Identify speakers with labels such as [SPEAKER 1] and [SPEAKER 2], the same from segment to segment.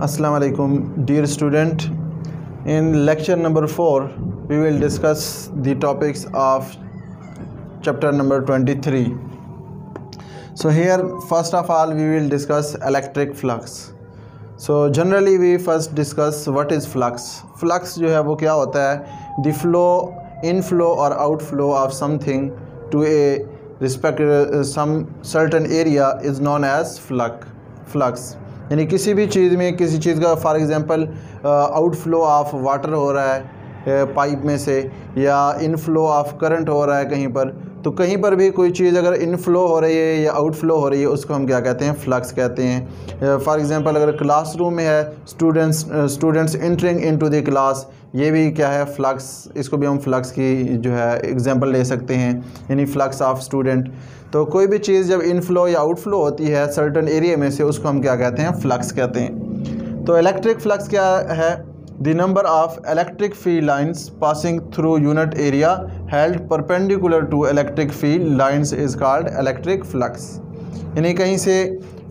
[SPEAKER 1] अस्सलाम वालेकुम dear student in lecture number four we will discuss the topics of chapter number twenty three so here first of all we will discuss electric flux so generally we first discuss what is flux flux जो है, वो क्या होता है? The flow inflow और outflow of something to a respect some certain area is known as flux flux यानी किसी भी चीज़ में, किसी चीज़ का for example outflow of water हो रहा है पाइप में से, या इनफ्लो ऑफ़ करंट हो रहा है कहीं पर तो कहीं पर भी कोई चीज़ अगर इनफ्लो हो रही है या आउटफ्लो हो रही है, उसको हम क्या कहते हैं? फ्लक्स कहते हैं। फॉर एग्ज़ाम्पल अगर क्लासरूम में है students students entering into the class ये भी क्या है? फ्लक्स इसको भी हम फ्लक्स की जो है एग्ज़ाम्पल ले सकते हैं। यानी फ्लक्स ऑफ़ स्टूडेंट तो कोई भी चीज़ जब इनफ्लो या आउटफ्लो होती है सर्टन एरिया में से, उसको हम क्या कहते हैं? फ्लक्स कहते हैं। तो इलेक्ट्रिक फ्लक्स क्या है? The number of electric field lines passing through unit area held perpendicular to electric field lines is called electric flux यानी कहीं से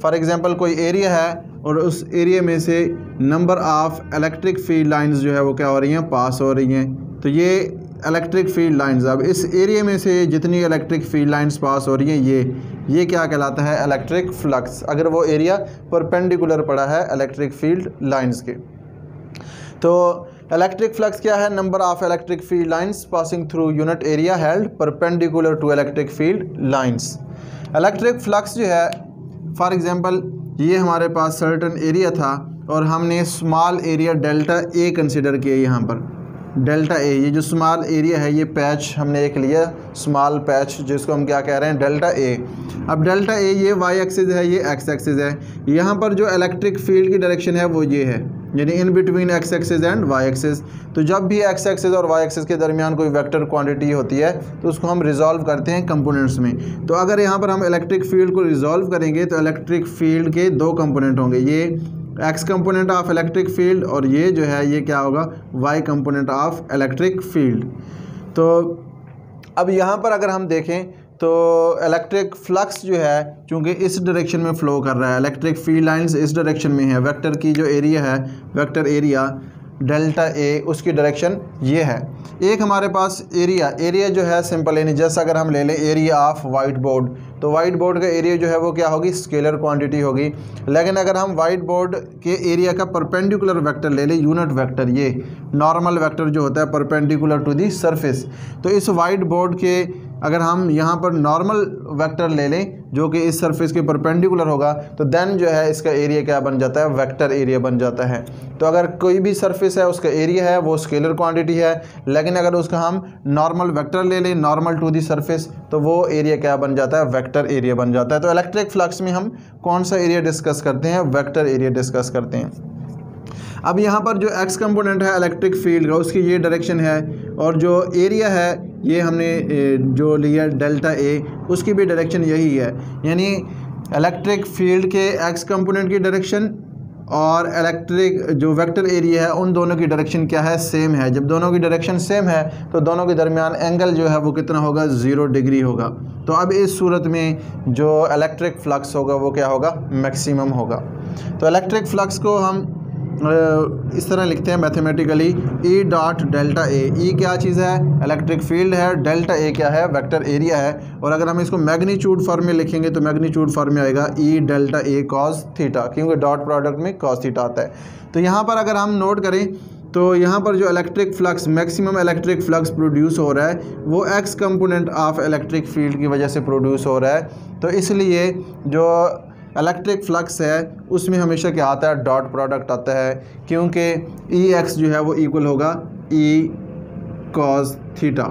[SPEAKER 1] फॉर एग्ज़ाम्पल कोई एरिया है और उस एरिया में से number of electric field lines जो है वो क्या हो रही हैं? पास हो रही हैं। तो ये इलेक्ट्रिक फ़ील्ड लाइंस अब इस एरिया में से जितनी इलेक्ट्रिक फ़ील्ड लाइंस पास हो रही हैं, ये ये क्या कहलाता है? इलेक्ट्रिक फ्लक्स अगर वो एरिया परपेंडिकुलर पड़ा है इलेक्ट्रिक फ़ील्ड लाइंस के। तो इलेक्ट्रिक फ्लक्स क्या है? Number of electric field lines passing through unit area held perpendicular to electric field lines electric flux जो है फॉर एग्जांपल ये हमारे पास सर्टन एरिया था और हमने small area delta A consider किया यहाँ पर। डेल्टा ए ये जो स्मॉल एरिया है, ये पैच हमने एक लिया स्मॉल पैच जिसको हम क्या कह रहे हैं? डेल्टा ए अब डेल्टा ए ये वाई एक्सिस है, ये एक्स एक्सिस है। यहाँ पर जो इलेक्ट्रिक फ़ील्ड की डायरेक्शन है, वो ये है। यानी in between X axis and Y axis तो जब भी एक्स एक्सिस और वाई एक्सिस के दरमियान कोई वेक्टर क्वांटिटी होती है तो उसको हम रिजॉल्व करते हैं कंपोनेंट्स में। तो अगर यहाँ पर हम इलेक्ट्रिक फ़ील्ड को रिजॉल्व करेंगे तो इलेक्ट्रिक फ़ील्ड के दो कंपोनेंट होंगे। ये X component of electric field और ये जो है, ये क्या होगा? Y component of electric field तो अब यहाँ पर अगर हम देखें तो इलेक्ट्रिक फ्लक्स जो है, चूँकि इस डायरेक्शन में फ़्लो कर रहा है इलेक्ट्रिक फ़ील्ड लाइंस इस डायरेक्शन में है वेक्टर की जो एरिया है वेक्टर एरिया डेल्टा ए उसकी डायरेक्शन ये है। एक हमारे पास एरिया एरिया जो है सिंपल यानी जैसा अगर हम ले लें एरिया ऑफ़ वाइट बोर्ड तो वाइट बोर्ड का एरिया जो है वो क्या होगी? स्केलर क्वांटिटी होगी। लेकिन अगर हम वाइट बोर्ड के एरिया का परपेंडिकुलर वेक्टर ले लें यूनिट वेक्टर ये नॉर्मल वेक्टर जो होता है परपेंडिकुलर टू दी सरफेस तो इस वाइट बोर्ड के अगर हम यहाँ पर नॉर्मल वेक्टर ले लें, जो कि इस सरफेस के परपेंडिकुलर होगा तो देन जो है इसका एरिया क्या बन जाता है? वेक्टर एरिया बन जाता है। तो अगर कोई भी सरफेस है, उसका एरिया है, वो स्केलर क्वांटिटी है, लेकिन अगर उसका हम नॉर्मल वेक्टर ले लें नॉर्मल टू दी सरफेस तो वो एरिया क्या बन जाता है? वैक्टर एरिया बन जाता है। तो इलेक्ट्रिक फ्लक्स में हम कौन सा एरिया डिस्कस करते हैं? वैक्टर एरिया डिस्कस करते हैं। अब यहाँ पर जो एक्स कंपोनेंट है इलेक्ट्रिक फ़ील्ड का, उसकी ये डायरेक्शन है और जो एरिया है, ये हमने जो लिया डेल्टा ए उसकी भी डायरेक्शन यही है। यानी इलेक्ट्रिक फ़ील्ड के एक्स कंपोनेंट की डायरेक्शन और इलेक्ट्रिक जो वेक्टर एरिया है, उन दोनों की डायरेक्शन क्या है? सेम है। जब दोनों की डायरेक्शन सेम है तो दोनों के दरमियान एंगल जो है, वो कितना होगा? ज़ीरो डिग्री होगा। तो अब इस सूरत में जो इलेक्ट्रिक फ्लक्स होगा, वो क्या होगा? मैक्सिमम होगा। तो इलेक्ट्रिक फ्लक्स को हम इस तरह लिखते हैं mathematically E dot delta A E क्या चीज़ है? इलेक्ट्रिक फ़ील्ड है। डेल्टा ए क्या है? वेक्टर एरिया है। और अगर हम इसको मैग्नीट्यूड फॉर्म में लिखेंगे तो मैग्नीट्यूड फॉर्म में आएगा E delta A cos theta क्योंकि डॉट प्रोडक्ट में कॉस थीटा आता है। तो यहाँ पर अगर हम नोट करें तो यहाँ पर जो electric flux maximum electric flux produce हो रहा है, वो X component of electric field की वजह से प्रोड्यूस हो रहा है। तो इसलिए जो इलेक्ट्रिक फ्लक्स है, उसमें हमेशा क्या आता है डॉट प्रोडक्ट आता है, क्योंकि ई e एक्स जो है वो इक्वल होगा ई कॉस थीटा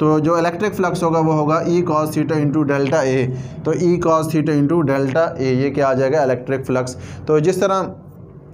[SPEAKER 1] तो जो इलेक्ट्रिक फ्लक्स होगा, वो होगा E cos theta into delta A तो E cos theta into delta A ये क्या आ जाएगा इलेक्ट्रिक फ्लक्स तो जिस तरह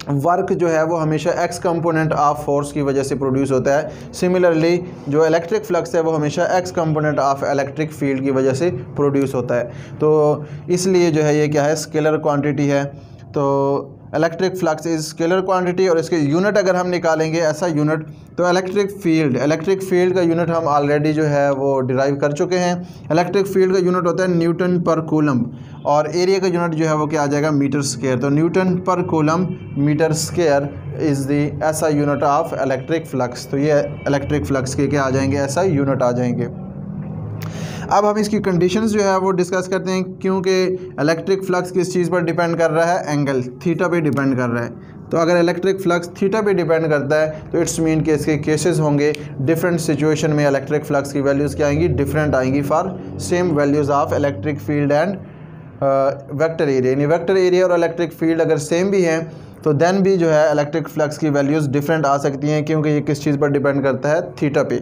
[SPEAKER 1] वर्क जो है वो हमेशा एक्स कंपोनेंट ऑफ़ फोर्स की वजह से प्रोड्यूस होता है। सिमिलरली जो इलेक्ट्रिक फ्लक्स है वो हमेशा X component of electric field की वजह से प्रोड्यूस होता है। तो इसलिए जो है ये क्या है? स्केलर क्वांटिटी है। तो electric flux is scalar quantity और इसके यूनिट अगर हम निकालेंगे ऐसा यूनिट तो इलेक्ट्रिक फ़ील्ड इलेक्ट्रिक फ़ील्ड का यूनिट हम ऑलरेडी जो है वो डिराइव कर चुके हैं। इलेक्ट्रिक फ़ील्ड का यूनिट होता है न्यूटन पर कूलम और एरिया का यूनिट जो है वो क्या आ जाएगा? मीटर स्केयर तो न्यूटन पर coulomb metre square is the SI unit of electric flux तो ये इलेक्ट्रिक फ्लक्स के क्या आ जाएँगे? ऐसा यूनिट आ जाएँगे। अब हम इसकी कंडीशंस जो है वो डिस्कस करते हैं क्योंकि इलेक्ट्रिक फ्लक्स किस चीज़ पर डिपेंड कर रहा है? एंगल थीटा पे डिपेंड कर रहा है। तो अगर इलेक्ट्रिक फ्लक्स थीटा पे डिपेंड करता है तो इट्स मीन कि इसके केसेस होंगे। डिफरेंट सिचुएशन में इलेक्ट्रिक फ्लक्स की वैल्यूज़ क्या आएँगी? डिफरेंट आएँगी for same values of electric field and vector area यानी वेक्टर एरिया और इलेक्ट्रिक फ़ील्ड अगर सेम भी हैं तो देन भी जो है इलेक्ट्रिक फ्लक्स की वैल्यूज़ डिफरेंट आ सकती हैं, क्योंकि ये किस चीज़ पर डिपेंड करता है? थीटा पे।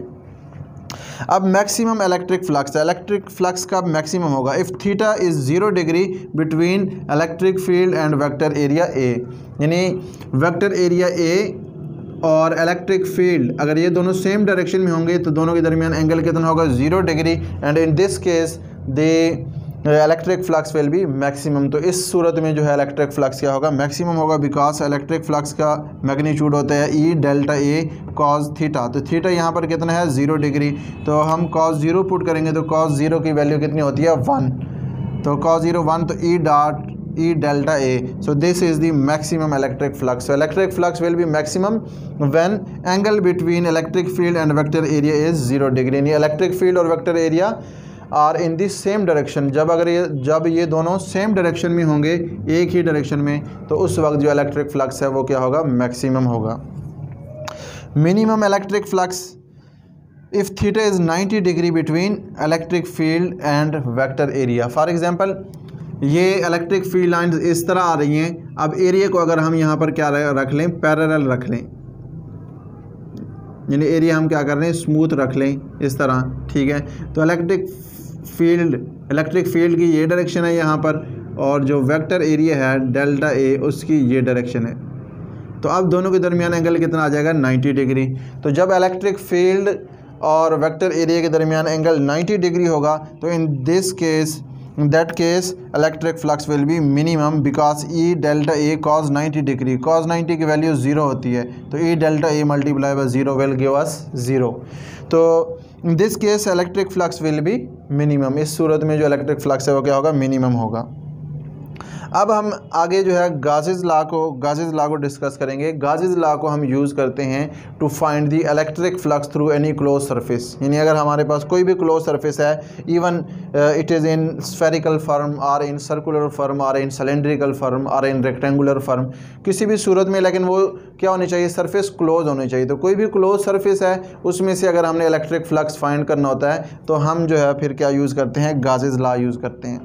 [SPEAKER 1] अब maximum electric flux electric flux का मैक्सिमम होगा। If theta is zero degree between electric field and vector area A यानी वेक्टर एरिया ए और इलेक्ट्रिक फ़ील्ड अगर ये दोनों सेम डायरेक्शन में होंगे तो दोनों के दरमियान एंगल कितना होगा? Zero degree and in this case the electric flux will be maximum तो इस सूरत में जो है इलेक्ट्रिक फ्लक्स क्या होगा मैक्सिमम होगा बिकॉज़ इलेक्ट्रिक फ्लक्स का मैग्नीट्यूड होता है E delta A cos theta तो थीटा यहाँ पर कितना है ज़ीरो डिग्री तो हम कॉज ज़ीरो पुट करेंगे तो कॉज ज़ीरो की वैल्यू कितनी होती है वन तो कॉज ज़ीरो वन तो E dot E delta A. So this is the maximum electric flux. So electric flux will be maximum when angle between electric field and vector area is 0 degree. यानी electric field और vector area are in the same direction जब अगर ये, जब ये दोनों same direction में होंगे, एक ही डायरेक्शन में तो उस वक्त जो इलेक्ट्रिक फ्लक्स है, वो क्या होगा? मैक्सिमम होगा। Minimum electric flux if theta is 90 degree between electric field and vector area for example ये इलेक्ट्रिक फ़ील्ड लाइंस इस तरह आ रही हैं। अब एरिया को अगर हम यहाँ पर क्या रख लें? पैरेलल रख लें। यानी एरिया हम क्या कर रहे हैं? स्मूथ रख लें। इस तरह। ठीक है? तो इलेक्ट्रिक फ़ील्ड इलेक्ट्रिक फ़ील्ड की ये डायरेक्शन है यहाँ पर, और जो वेक्टर एरिया है डेल्टा ए उसकी ये डायरेक्शन है। तो अब दोनों के दरमियान एंगल कितना आ जाएगा? 90 डिग्री तो जब इलेक्ट्रिक फ़ील्ड और वेक्टर एरिया के दरमियान एंगल 90 डिग्री होगा तो in this case in that case electric flux will be minimum because E delta A cos 90 degree cos 90 की वैल्यू ज़ीरो होती है तो E delta A multiply by zero will give us zero तो in this case electric flux will be minimum. इस सूरत में जो electric flux है वो क्या होगा? मिनिमम होगा। अब हम आगे जो है गाजिज ला को गाजिज ला को डिस्कस करेंगे। गाजिज ला को हम यूज़ करते हैं to find the electric flux through any close surface यानी अगर हमारे पास कोई भी क्लोज सरफेस है even it is in spherical form or in circular form or in cylindrical form or in rectangular form किसी भी सूरत में, लेकिन वो क्या होनी चाहिए? सरफेस क्लोज होनी चाहिए। तो कोई भी क्लोज सरफेस है, उसमें से अगर हमने इलेक्ट्रिक फ्लक्स फाइंड करना होता है तो हम जो है फिर क्या यूज़ करते हैं? गाजिज ला यूज़ करते हैं।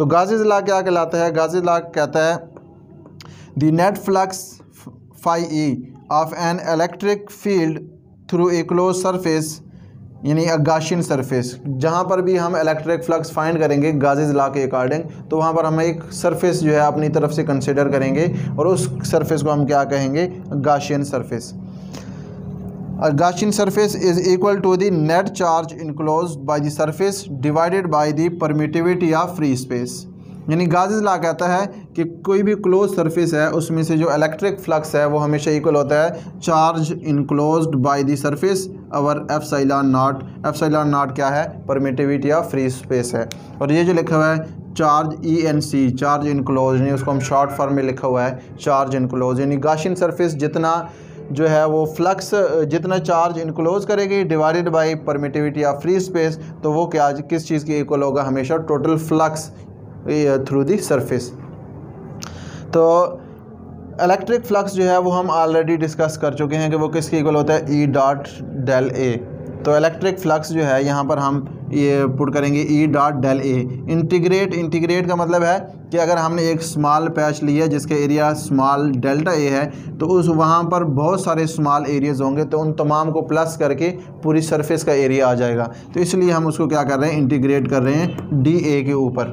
[SPEAKER 1] तो गाजिज ला क्या कहलाता है? गाजिज ला कहता है the net flux phi E of an electric field through a close surface यानी अगाशियन सरफेस जहाँ पर भी हम इलेक्ट्रिक फ्लक्स फाइंड करेंगे गाजिज ला के अकॉर्डिंग तो वहाँ पर हम एक सरफेस जो है अपनी तरफ़ से कंसिडर करेंगे और उस सरफेस को हम क्या कहेंगे? Gaussian surface A Gaussian surface is equal to the net charge enclosed by the surface divided by the permittivity of free. यानी गाजिज ला कहता है कि कोई भी क्लोज सरफेस है, उसमें से जो इलेक्ट्रिक फ्लक्स है, वो हमेशा इक्वल होता है charge enclosed by the surface over epsilon nought epsilon nought क्या है? परमिटिविटी ऑफ़ फ्री स्पेस है। और ये जो लिखा हुआ है charge E N C charge enclose यानी उसको हम शॉर्ट फॉर्म में लिखा हुआ है चार्ज इनक्लोज यानी गाशिन सरफेस जितना जो है वो फ्लक्स जितना चार्ज इनक्लोज करेगी divided by permittivity of free space तो वो क्या, किस चीज़ की इक्वल होगा? हमेशा total flux through the surface तो इलेक्ट्रिक फ्लक्स जो है वो हम ऑलरेडी डिस्कस कर चुके हैं कि वो किसके इक्वल होता है? ई डॉट डेल ए तो इलेक्ट्रिक फ्लक्स जो है, यहाँ पर हम ये पुट करेंगे E dot del A integrate integrate का मतलब है कि अगर हमने एक स्मॉल पैच लिया जिसका एरिया स्मॉल डेल्टा ए है तो उस वहाँ पर बहुत सारे स्मॉल एरियाज़ होंगे तो उन तमाम को प्लस करके पूरी सरफेस का एरिया आ जाएगा। तो इसलिए हम उसको क्या कर रहे हैं? इंटीग्रेट कर रहे हैं डी ए के ऊपर।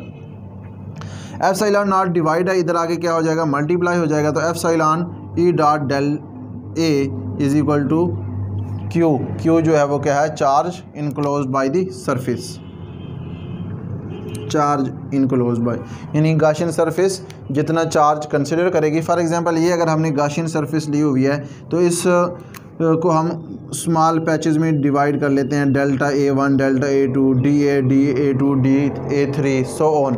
[SPEAKER 1] एफ़ साइलान नॉट डिवाइड है, इधर आगे क्या हो जाएगा? मल्टीप्लाई हो जाएगा। तो epsilon E dot del A is equal to Q? Q जो है वो क्या है? Charge enclose by the surface charge enclose by यानी गाशियन सरफेस जितना चार्ज कंसिडर करेगी। फॉर एग्जांपल ये अगर हमने गाशियन सरफेस ली हुई है तो इस को हम स्मॉल पैचेस में डिवाइड कर लेते हैं। Delta A one delta A two D A D A two D A three so on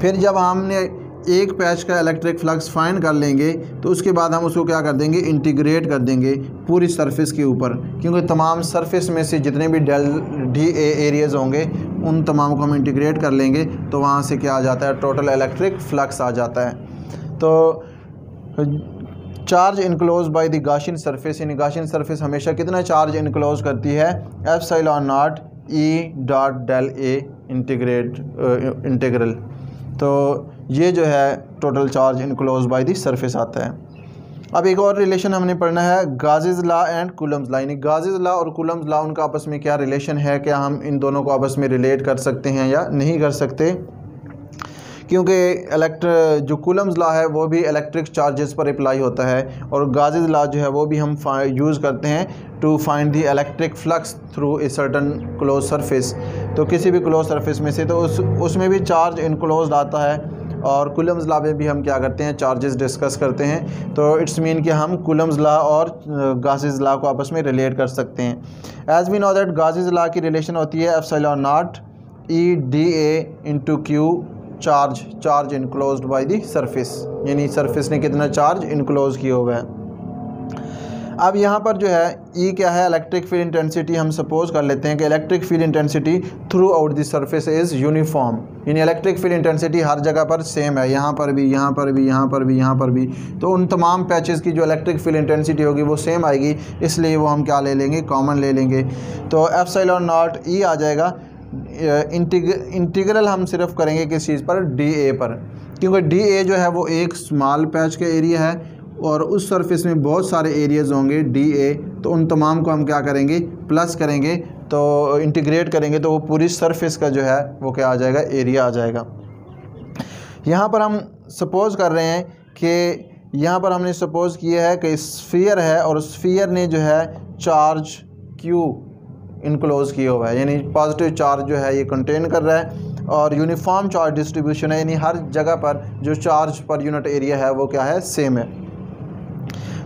[SPEAKER 1] फिर जब हमने एक पैच का इलेक्ट्रिक फ्लक्स फाइंड कर लेंगे तो उसके बाद हम उसको क्या कर देंगे? इंटीग्रेट कर देंगे पूरी सरफेस के ऊपर। क्योंकि तमाम सरफेस में से जितने भी डेल डी ए एरियाज़ होंगे, उन तमाम को हम इंटीग्रेट कर लेंगे तो वहाँ से क्या आ जाता है? टोटल इलेक्ट्रिक फ्लक्स आ जाता है। तो charge enclose by the Gaussian surface यानी गाशिन सरफेस हमेशा कितना चार्ज इनक्लोज करती है? Epsilon nought E dot del A integrate integral तो ये जो है total charge enclose by the surface आता है। अब एक और रिलेशन हमने पढ़ना है गाजिज ला एंड कुलम्स ला यानी गाजिज ला और कुलम्स ला उनका आपस में क्या रिलेशन है? क्या हम इन दोनों को आपस में रिलेट कर सकते हैं या नहीं कर सकते? क्योंकि इलेक्ट जो कुलम्स ला है, वो भी इलेक्ट्रिक चार्जेस पर अप्लाई होता है और गाजिज ला जो है, वो भी हम यूज़ करते हैं to find the electric flux through a certain close surface तो किसी भी क्लोज सरफेस में से तो उस, उसमें भी चार्ज इनक्लोज आता है। और कुलम्स ला में भी हम क्या करते हैं चार्जेस डिस्कस करते हैं। तो इट्स मीन कि हम कुलम्स ला और गाजिज ला को आपस में रिलेट कर सकते हैं। As we know that Gauss's law की रिलेशन होती है F nought E D A into Q charge charge enclose by the surface यानी सर्फिस ने कितना चार्ज इनक्लोज किया हुआ है? अब यहाँ पर जो है ई e क्या है? इलेक्ट्रिक फ़ील्ड इंटेंसिटी हम सपोज़ कर लेते हैं कि electric field intensity throughout the surface is uniform यानी इलेक्ट्रिक फ़ील्ड इंटेंसिटी हर जगह पर सेम है। यहाँ पर भी, यहाँ पर भी, यहाँ पर भी, यहाँ पर भी। तो उन तमाम पैचेस की जो इलेक्ट्रिक फ़ील्ड इंटेंसिटी होगी, वो सेम आएगी। इसलिए वो हम क्या ले लेंगे? कॉमन ले लेंगे। तो एफ़ साइल और नॉट ई आ जाएगा। इंटीग इंटीग्रल हम सिर्फ़ करेंगे किस चीज़ पर? डी ए पर। क्योंकि डी ए जो है, वो एक स्मॉल पैच का एरिया है। और उस सरफेस में बहुत सारे एरियाज़ होंगे डी ए तो उन तमाम को हम क्या करेंगे? प्लस करेंगे तो इंटीग्रेट करेंगे तो वो पूरी सरफेस का जो है, वो क्या आ जाएगा? एरिया आ जाएगा। यहाँ पर हम सपोज़ कर रहे हैं कि यहाँ पर हमने सपोज़ किया है कि स्फीयर है और स्फीयर ने जो है चार्ज क्यू इनक्लोज किया हुआ है। यानी पॉजिटिव चार्ज जो है ये कंटेन कर रहा है और यूनिफॉर्म चार्ज डिस्ट्रीब्यूशन है। यानी हर जगह पर जो चार्ज पर यूनिट एरिया है, वो क्या है? सेम है।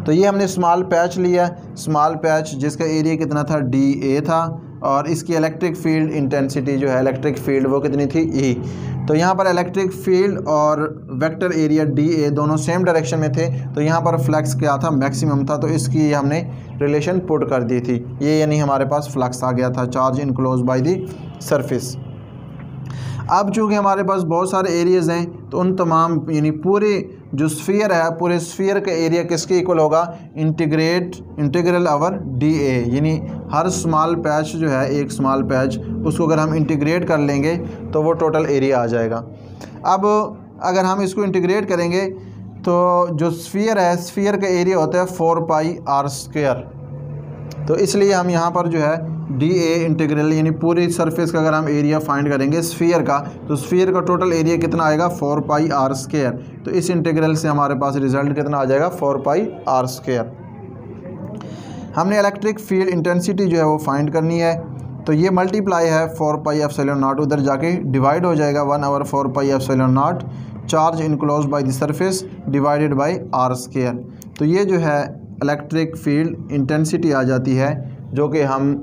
[SPEAKER 1] तो ये हमने स्मॉल पैच लिया। स्मॉल पैच जिसका एरिया कितना था? डी ए था। और इसकी इलेक्ट्रिक फ़ील्ड इंटेंसिटी जो है इलेक्ट्रिक फ़ील्ड वो कितनी थी? E e। तो यहाँ पर इलेक्ट्रिक फ़ील्ड और वेक्टर एरिया डी ए दोनों सेम डायरेक्शन में थे। तो यहाँ पर फ्लक्स क्या था? मैक्सिमम था। तो इसकी हमने रिलेशन पुट कर दी थी। ये यानी हमारे पास फ्लक्स आ गया था। Charge enclose by the surface अब चूँकि हमारे पास बहुत सारे एरियाज़ हैं तो उन तमाम यानी पूरे जो स्फीयर है, पूरे स्फीयर का एरिया किसके इक्वल होगा? Integrate integral over D A यानी हर स्मॉल पैच जो है, एक स्मॉल पैच उसको अगर हम इंटीग्रेट कर लेंगे तो वो टोटल एरिया आ जाएगा। अब अगर हम इसको इंटीग्रेट करेंगे तो जो स्फीयर है स्फीयर का एरिया होता है फोर पाई आर स्क्र तो इसलिए हम यहाँ पर जो है डी ए इंटीग्रल यानी पूरी सरफेस का अगर हम एरिया फाइंड करेंगे स्फीयर का तो स्फीयर का टोटल एरिया कितना आएगा? फोर पाई आर स्केयर तो इस इंटीग्रल से हमारे पास रिज़ल्ट कितना आ जाएगा? फोर पाई आर स्केयर हमने इलेक्ट्रिक फ़ील्ड इंटेंसिटी जो है वो फाइंड करनी है। तो ये मल्टीप्लाई है four pi epsilon nought उधर जाके डिवाइड हो जाएगा one over four pi epsilon nought charge enclose by the surface divided by R square तो ये जो है इलेक्ट्रिक फ़ील्ड इंटेंसिटी आ जाती है, जो कि हम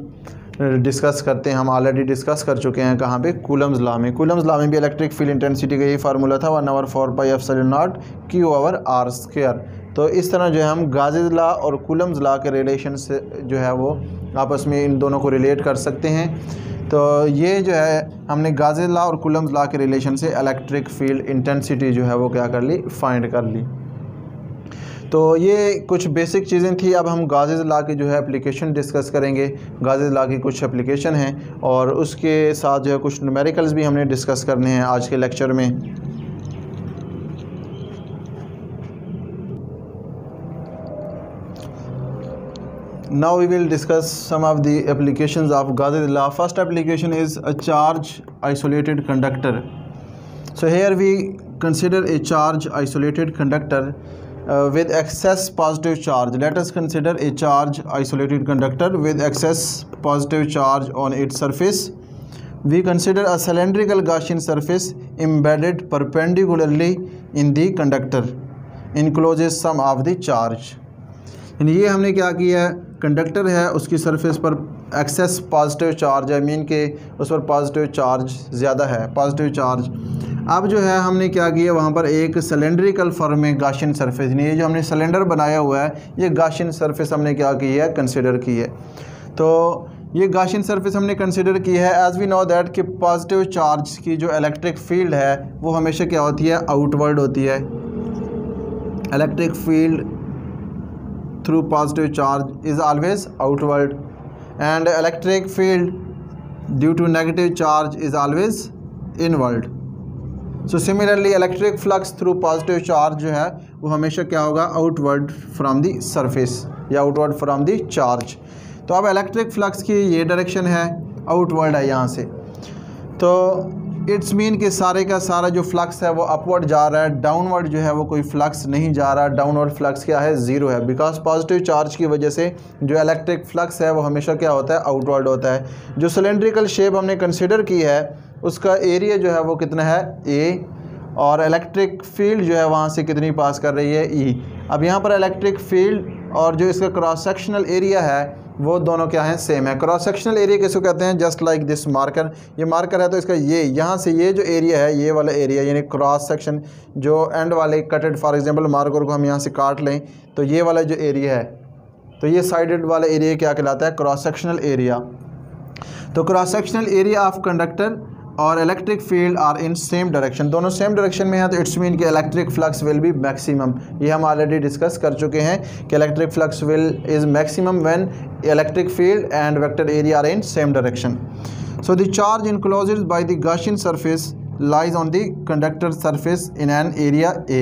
[SPEAKER 1] डिस्कस करते हैं, हम ऑलरेडी डिस्कस कर चुके हैं कहाँ पे? कूलम्स लॉ में। कूलम्स लॉ में भी इलेक्ट्रिक फ़ील्ड इंटेंसिटी का यही फार्मूला था one over four pi epsilon nought Q over R square तो इस तरह जो है हम गाजिज लॉ और कूलम्स लॉ के रिलेशन से जो है वो आपस में इन दोनों को रिलेट कर सकते हैं। तो ये जो है, हमने गाजिज लॉ और कूलम्स लॉ के रिलेशन से इलेक्ट्रिक फ़ील्ड इंटेंसिटी जो है वो क्या कर ली? फाइंड कर ली। तो ये कुछ बेसिक चीज़ें थी। अब हम गाजेज ला की जो है एप्लीकेशन डिस्कस करेंगे। गाजेज ला की कुछ एप्लीकेशन हैं और उसके साथ जो है कुछ नमेरिकल्स भी हमने डिस्कस करने हैं आज के लेक्चर में। Now we will discuss some of the application of Gauss's law. First application is a charge isolated conductor so here we consider a charge isolated conductor with excess positive charge let let's consider a charge isolated conductor with excess positive charge on it surface we consider a cylindrical Gaussian surface embedded perpendicularly in the conductor enclose some of the charge यानी ये हमने क्या किया है? Conductor है, उसकी surface पर excess positive charge है मीन के उस पर पॉजिटिव चार्ज ज़्यादा है पॉजिटिव चार्ज अब जो है, हमने क्या किया? वहाँ पर एक सिलेंड्रिकल फॉर्म में गाशियन सरफेस नहीं ये जो हमने सिलेंडर बनाया हुआ है, ये गाशियन सरफेस हमने क्या की है? कंसिडर की है। तो ये गाशियन सरफेस हमने कंसिडर की है। एज़ वी नो दैट कि पॉजिटिव चार्ज की जो इलेक्ट्रिक फ़ील्ड है, वो हमेशा क्या होती है? आउटवर्ड होती है। Electric field through positive charge is always outward and electric field due to negative charge is always inward so similarly electric flux through positive charge जो है, वो हमेशा क्या होगा? आउटवर्ड फ्रॉम दी सरफेस या आउटवर्ड फ्रॉम दी चार्ज तो अब electric flux की ये डायरेक्शन है आउटवर्ड है यहाँ से। तो इट्स मीन कि सारे का सारा जो फ्लक्स है, वो अपवर्ड जा रहा है डाउनवर्ड जो है, वो कोई फ्लक्स नहीं जा रहा। डाउनवर्ड फ्लक्स क्या है? ज़ीरो है। बिकॉज़ पॉजिटिव चार्ज की वजह से जो इलेक्ट्रिक फ्लक्स है, वो हमेशा क्या होता है? आउटवर्ड होता है। जो सिलेंड्रिकल शेप हमने कंसिडर की है उसका एरिया जो है वो कितना है? ए और इलेक्ट्रिक फ़ील्ड जो है वहाँ से कितनी पास कर रही है? E e. अब यहाँ पर इलेक्ट्रिक फ़ील्ड और जो इसका क्रॉस सेक्शनल एरिया है, वो दोनों क्या हैं? सेम है। क्रॉस सेक्शनल एरिया किसको कहते हैं? जस्ट लाइक दिस मार्कर ये मार्कर है तो इसका ये, यहाँ से ये जो एरिया है, ये वाला एरिया यानी क्रॉस सेक्शन जो एंड वाले कटेड फॉर एग्जांपल मार्कर को हम यहाँ से काट लें तो ये वाला जो एरिया है तो ये साइडेड वाला एरिया क्या कहलाता है? क्रॉस सेक्शनल एरिया तो cross sectional area of conductor और electric field are in same direction दोनों सेम डायरेक्शन में हैं तो इट्स मीन कि electric flux will be maximum ये हम ऑलरेडी डिस्कस कर चुके हैं कि electric flux will is maximum when electric field and vector area are in same direction so the charge enclose by the Gaussian surface lies on the conductor surface in an area A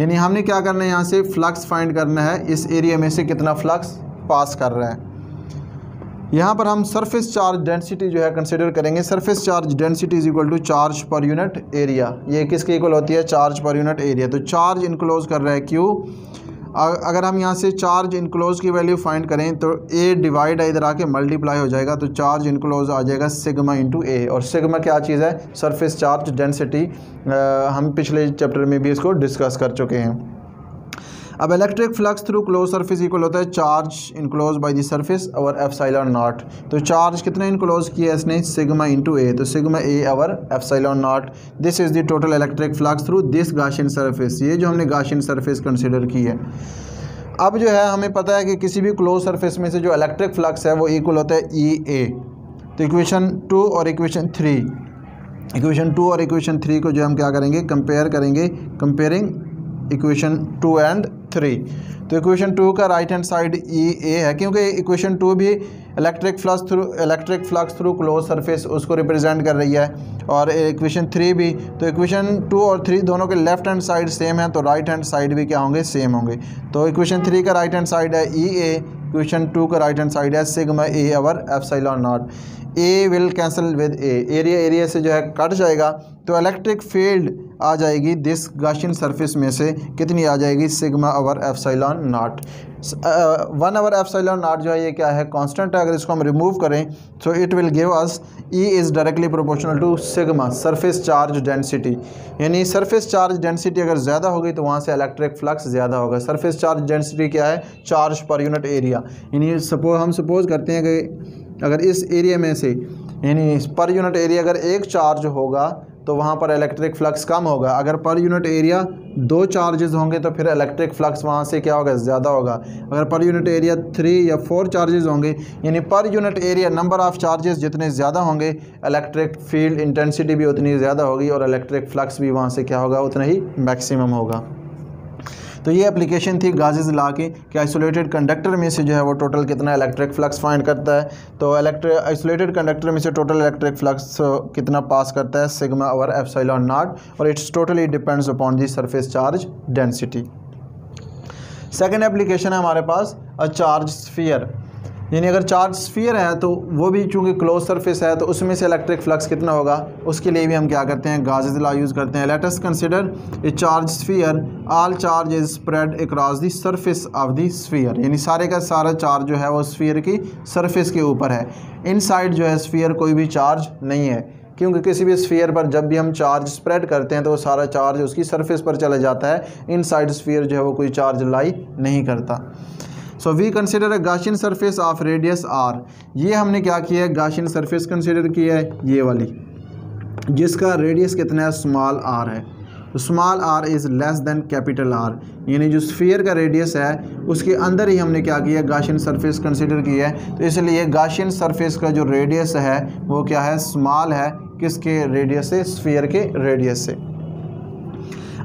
[SPEAKER 1] यानी हमने क्या करना है यहाँ से flux find करना है, इस एरिया में से कितना फ्लक्स पास कर रहा है। यहाँ पर हम सरफेस चार्ज डेंसिटी जो है कंसिडर करेंगे। Surface charge density is equal to charge per unit area ये किसके इक्वल होती है? चार्ज पर यूनिट एरिया तो चार्ज इनक्लोज कर रहा है क्यू अगर हम यहाँ से चार्ज इनक्लोज की वैल्यू फाइंड करें तो ए डिवाइड है, इधर आके मल्टीप्लाई हो जाएगा तो चार्ज इनक्लोज आ जाएगा सिग्मा इंटू ए और सिग्मा क्या चीज़ है? सरफेस चार्ज डेंसिटी हम पिछले चैप्टर में भी इसको डिस्कस कर चुके हैं। अब electric flux through close surface equal होता है charge enclose by the surface और एफ़ साइलॉन नॉट तो चार्ज कितना इनक्लोज किया इसने? सिग्मा इंटू ए तो sigma A over epsilon naught this is the total electric flux through this Gaussian surface ये जो हमने गाशियन सरफेस कंसिडर की है। अब जो है, हमें पता है कि किसी भी क्लोज सरफेस में से जो इलेक्ट्रिक फ्लक्स है, वो इक्वल होता है ई e ए तो इक्वेशन टू और इक्वेशन थ्री इक्वेशन टू और इक्वेशन थ्री को जो हम क्या करेंगे? कंपेयर करेंगे। Comparing equation two and three तो इक्वेशन टू का right hand side E A है, क्योंकि इक्वेशन टू भी electric flux through electric flux through close surface उसको रिप्रेजेंट कर रही है, और इक्वेशन थ्री भी तो इक्वेशन टू और थ्री दोनों के लेफ़्ट हैंड साइड सेम है तो राइट हैंड साइड भी क्या होंगे? सेम होंगे। तो इक्वेशन थ्री का राइट हैंड साइड है ई ए इक्वेशन टू का राइट हैंड साइड है sigma A over epsilon naught A will cancel with A area area से जो है कट जाएगा तो इलेक्ट्रिक फ़ील्ड आ जाएगी दिस गाशिन सरफेस में से। कितनी आ जाएगी? Sigma over epsilon naught one over epsilon naught जो है, ये क्या है? कांस्टेंट है। अगर इसको हम रिमूव करें तो it will give us E is directly proportional to sigma, surface charge density. यानी सरफेस चार्ज डेंसिटी अगर ज़्यादा होगी तो वहाँ से इलेक्ट्रिक फ्लक्स ज़्यादा होगा। सरफेस चार्ज डेंसिटी क्या है? Charge per unit area. यानी सपोज़ हम सपोज़ करते हैं कि अगर इस एरिया में से, यानी पर यूनिट एरिया अगर एक चार्ज होगा तो वहाँ पर इलेक्ट्रिक फ्लक्स कम होगा। अगर पर यूनिट एरिया दो चार्जेस होंगे तो फिर इलेक्ट्रिक फ्लक्स वहाँ से क्या होगा? ज़्यादा होगा। अगर पर यूनिट एरिया थ्री या फोर चार्जेस होंगे, यानी per unit area number of charges जितने ज़्यादा होंगे इलेक्ट्रिक फ़ील्ड इंटेंसिटी भी उतनी ज़्यादा होगी और इलेक्ट्रिक फ्लक्स भी वहाँ से क्या होगा? उतना ही मैक्सिमम होगा। तो ये एप्लीकेशन थी गाजिज ला के कि आइसोलेटेड कंडक्टर में से जो है वो टोटल कितना इलेक्ट्रिक फ्लक्स फाइंड करता है। तो इलेक्ट्रिक आइसोलेटेड कंडक्टर में से टोटल इलेक्ट्रिक फ्लक्स कितना पास करता है सिग्मा और एफसाइलॉन नाट और it's totally depends upon the surface charge density second application है हमारे पास अ चार्ज स्फीयर यानी अगर चार्ज स्फीयर है तो वो भी चूँकि क्लोज सरफेस है तो उसमें से इलेक्ट्रिक फ्लक्स कितना होगा? उसके लिए भी हम क्या करते हैं? गाजेज ला यूज़ करते हैं। Let's consider a charge sphere all charge is spread across the surface of the sphere यानी सारे का सारा चार्ज जो है वो स्फीयर की सरफेस के ऊपर है। इन जो है स्फीयर कोई भी चार्ज नहीं है। क्योंकि किसी भी स्फीयर पर जब भी हम चार्ज स्प्रेड करते हैं तो वो सारा चार्ज उसकी सरफेस पर चला जाता है। इन साइड स्फीयर जो है वो कोई चार्ज लाई नहीं करता। So we consider a Gaussian surface of radius R ये हमने क्या किया है? गाशियन सरफेस कंसिडर किया है ये वाली। जिसका रेडियस कितना है? स्मॉल आर है। Small R is less than capital R यानी जो स्फीयर का रेडियस है, उसके अंदर ही हमने क्या किया गाशियन सरफेस कंसिडर किया है। तो इसलिए गाशियन सरफेस का जो रेडियस है, वो क्या है? स्मॉल है किसके रेडियस से? स्फीयर के रेडियस से।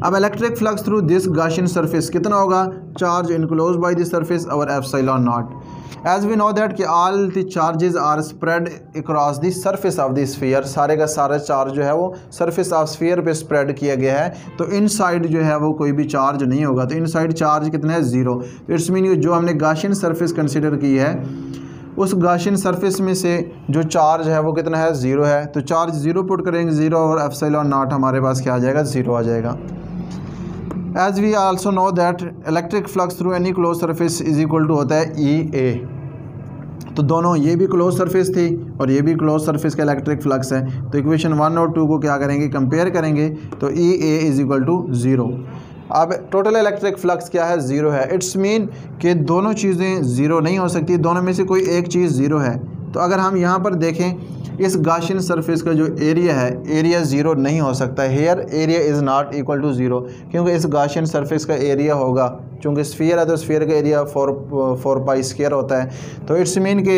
[SPEAKER 1] अब electric flux through this Gaussian surface कितना होगा? Charge enclose by this surface और epsilon naught as we know that कि all the charges are spread across the surface of the sphere सारे का सारा चार्ज जो है वो सरफेस ऑफ़ स्फीयर पे स्प्रेड किया गया है। तो इन साइड जो है वो कोई भी चार्ज नहीं होगा। तो इन साइड चार्ज कितना है? ज़ीरो तो इट्स मीन जो हमने गाशियन सरफेस कंसिडर की है उस गाशियन सरफेस में से जो चार्ज है वो कितना है? ज़ीरो है। तो चार्ज ज़ीरो पुट करेंगे ज़ीरो और एफसाइलॉन नॉट हमारे पास क्या आ जाएगा? ज़ीरो आ जाएगा। As we also know that electric flux through any close surface is equal to होता है ई e ए तो दोनों, ये भी क्लोज सरफेस थी और ये भी क्लोज सरफेस का इलेक्ट्रिक फ्लक्स है। तो इक्वेशन वन और टू को क्या करेंगे? कंपेयर करेंगे। तो E A is equal to zero अब टोटल इलेक्ट्रिक फ्लक्स क्या है? ज़ीरो है। इट्स मीन कि दोनों चीज़ें ज़ीरो नहीं हो सकती, दोनों में से कोई एक चीज़ ज़ीरो है। तो अगर हम यहाँ पर देखें, इस गाशियन सरफेस का जो एरिया है एरिया ज़ीरो नहीं हो सकता। Here area is not equal to zero क्योंकि इस गाशियन सरफेस का एरिया होगा। चूँकि स्फीयर है तो स्फीयर का area four four pi square होता है। तो इट्स मीन के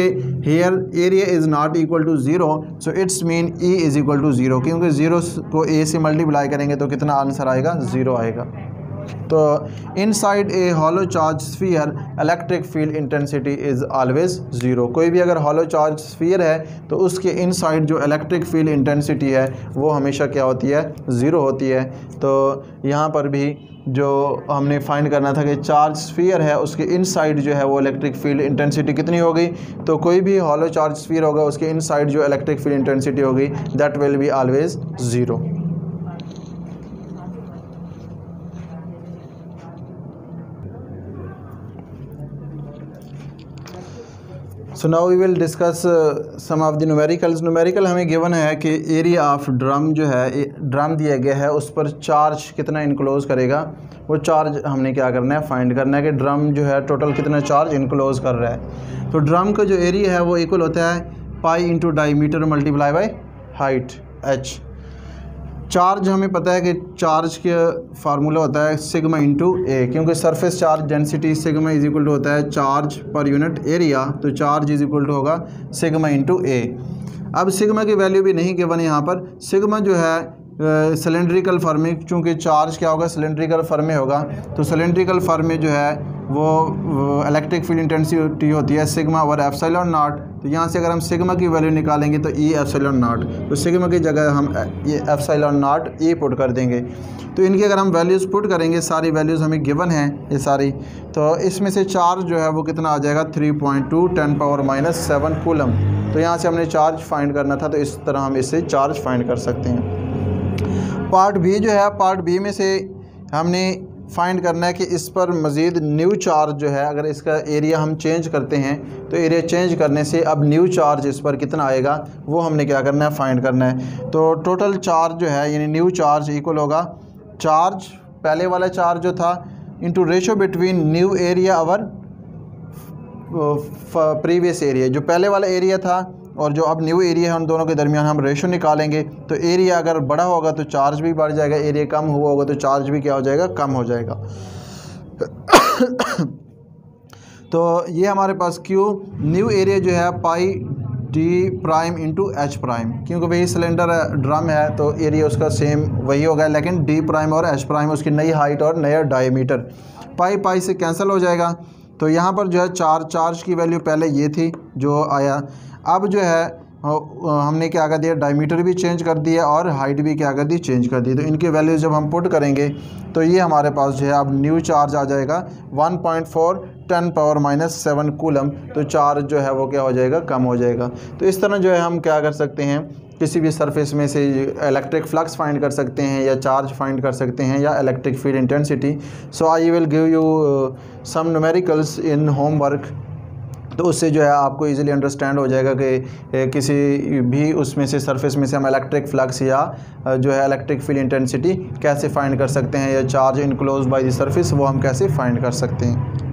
[SPEAKER 1] here area is not equal to zero so it's mean E is equal to zero क्योंकि ज़ीरो को ए से मल्टीप्लाई करेंगे तो कितना आंसर आएगा? ज़ीरो आएगा। तो inside a hollow charge sphere electric field intensity is always zero कोई भी अगर हॉलो चार्ज स्फीयर है तो उसके इनसाइड जो इलेक्ट्रिक फ़ील्ड इंटेंसिटी है, वो हमेशा क्या होती है? ज़ीरो होती है। तो यहाँ पर भी जो हमने फाइंड करना था कि चार्ज स्फीयर है, उसके इनसाइड जो है वो इलेक्ट्रिक फ़ील्ड इंटेंसिटी कितनी होगी? तो कोई भी हॉलो चार्ज स्फीयर होगा, उसके इनसाइड जो इलेक्ट्रिक फ़ील्ड इंटेंसिटी होगी that will be always zero so now we will discuss some of the numericals numerical हमें गिवन है कि एरिया ऑफ़ ड्रम जो है ड्रम दिया गया है, उस पर चार्ज कितना इनक्लोज करेगा? वो चार्ज हमने क्या करना है? फाइंड करना है कि ड्रम जो है टोटल कितना चार्ज इनक्लोज कर रहा है। तो ड्रम का जो एरिया है, वो इक्वल होता है pi into diameter multiply by height H charge हमें पता है कि चार्ज के फार्मूला होता है सिग्मा इंटू ए, क्योंकि surface charge density sigma is equal to होता है चार्ज पर यूनिट एरिया तो चार्ज इज़ इक्वल टू होगा सिग्मा इंटू ए। अब सिग्मा की वैल्यू भी नहीं केवल यहाँ पर, सिग्मा जो है सिलेंड्रिकल फॉर्म में, चूँकि चार्ज क्या होगा? सिलेंड्रिकल फॉर्म में होगा। तो सिलेंड्रिकल फॉर्म में जो है, वो इलेक्ट्रिक फ़ील्ड इंटेंसिटी होती है सिग्मा और एफसाइलॉन नॉट तो यहाँ से अगर हम सिग्मा की वैल्यू निकालेंगे तो ई एफसाइलॉन नॉट तो सिग्मा की जगह हम, ये एफसाइलॉन नॉट ई पुट कर देंगे। तो इनकी अगर हम वैल्यूज़ पुट करेंगे, सारी वैल्यूज़ हमें गिवन हैं, ये सारी। तो इसमें से चार्ज जो है, वो कितना आ जाएगा? Three point two ten power minus seven coulomb तो यहाँ से हमने चार्ज फाइंड करना था तो इस तरह हम इससे चार्ज फाइंड कर सकते हैं। पार्ट बी जो है, पार्ट बी में से हमने फाइंड करना है कि इस पर मज़ीद न्यू चार्ज जो है, अगर इसका एरिया हम चेंज करते हैं तो एरिया चेंज करने से अब न्यू चार्ज इस पर कितना आएगा, वो हमने क्या करना है फाइंड करना है। तो टोटल चार्ज जो है, यानी न्यू चार्ज इक्वल होगा। चार्ज पहले वाला चार्ज जो था into ratio between new area और प्रीवियस एरिया जो पहले वाला एरिया था और जो अब न्यू एरिया है, उन दोनों के दरमियान हम रेशो निकालेंगे। तो एरिया अगर बड़ा होगा तो चार्ज भी बढ़ जाएगा। एरिया कम हुआ होगा तो चार्ज भी क्या हो जाएगा? कम हो जाएगा। तो ये हमारे पास क्यू न्यू एरिया जो है pi D prime into H prime क्योंकि वही सिलेंडर ड्रम है तो एरिया उसका सेम वही होगा, लेकिन डी प्राइम और एच प्राइम उसकी नई हाइट और नया डायमीटर पाई पाई से कैंसिल हो जाएगा। तो यहाँ पर जो है चार, चार्ज की वैल्यू पहले ये थी जो आया। अब जो है हमने क्या कर दिया? डायमीटर भी चेंज कर दिया और हाइट भी क्या कर दी? चेंज कर दी। तो इनके वैल्यू जब हम पुट करेंगे तो ये हमारे पास जो है अब न्यू चार्ज आ जाएगा। 1.4 point four ten power minus seven coulomb तो चार्ज जो है वो क्या हो जाएगा? कम हो जाएगा। तो इस तरह जो है हम क्या कर सकते हैं? किसी भी सरफेस में से इलेक्ट्रिक फ्लक्स फाइंड कर सकते हैं या चार्ज फाइंड कर सकते हैं या electric field intensity so I will give you some numericals in homework तो उससे जो है आपको इजीली अंडरस्टैंड हो जाएगा कि किसी भी उसमें से सरफेस में से हम इलेक्ट्रिक फ्लक्स या जो है इलेक्ट्रिक फ़ील्ड इंटेंसिटी कैसे फाइंड कर सकते हैं या charge enclose by the surface वो हम कैसे फाइंड कर सकते हैं।